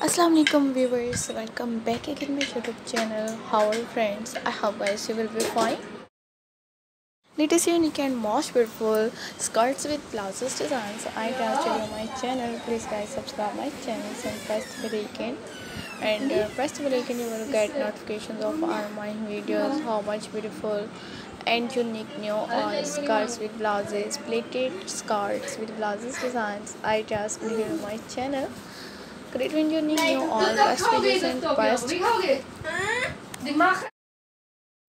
Assalamualaikum viewers. Welcome back again my youtube channel. How are you friends? I hope guys you will be fine. Latest unique and most beautiful skirts with blouses designs. I cast you my channel. Please guys subscribe my channel and press the bell icon. And uh, press the bell icon you will get notifications of all my videos. How much beautiful and unique new all skirts with blouses pleated skirts with blouses designs. I just on my channel When you need new all best videos and best.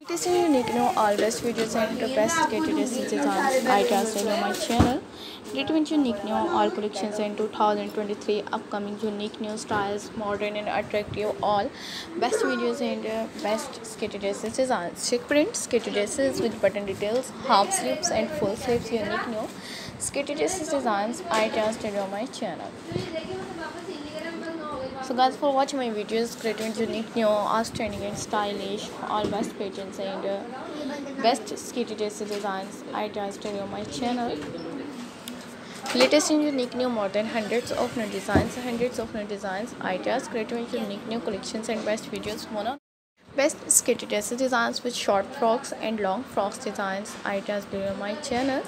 It is unique new all best videos and the best created designs I just on my channel. Great when unique new all collections in 2023 upcoming unique new styles, modern and attractive all best videos and uh, best skater dresses designs. Chic prints, skater dresses with button details, half sleeves and full sleeves unique new skater dresses designs I just on my channel so guys for watching my videos creating unique new outstanding and stylish all best patterns and uh, best skitty designs. I just on my channel. Latest and unique new more than hundreds of new designs hundreds of new designs. I just creating unique new collections and best videos. One best skitty dress designs with short frocks and long frocks designs. I just do on my channel.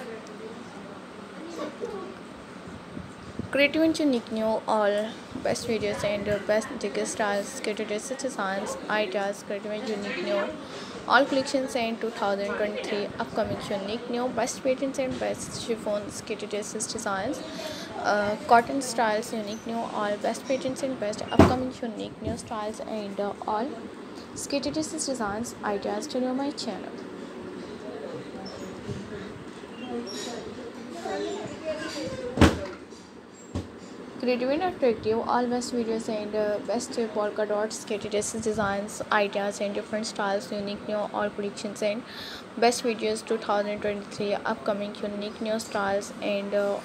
Creative and unique new all best videos and best ticket styles designs ideas creative and unique new all collections in 2023 upcoming unique new best patterns and best chiffon skated designs uh, cotton styles unique new all best patterns and best upcoming unique new styles and uh, all skated designs ideas to know my channel creative and attractive all best videos and uh, best polka dots skated designs ideas and different styles unique new all predictions and best videos 2023 upcoming unique new styles and uh,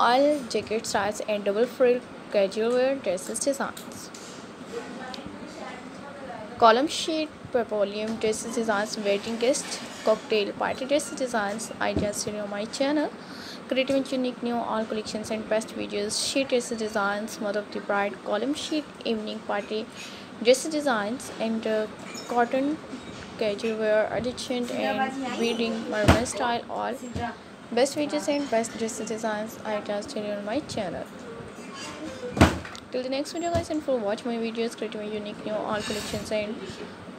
all jacket styles and double frill casual wear dresses designs. Column sheet petroleum dresses designs wedding guest cocktail party dresses designs ideas on my channel creative and unique new all collections and best videos sheet dress designs mother of the bride column sheet evening party dress designs and uh, cotton casual wear addition and wedding mermaid style all best videos and best dress designs i just you on my channel. Till the next video guys and for watch my videos creative and unique new all collections and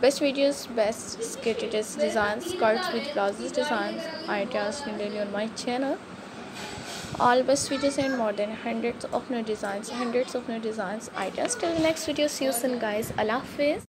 best videos best skated designs skirts with blouses designs i just tell on my channel all best videos and more than hundreds of new designs hundreds of new designs. I just till the next video. See you soon guys. Allah hafiz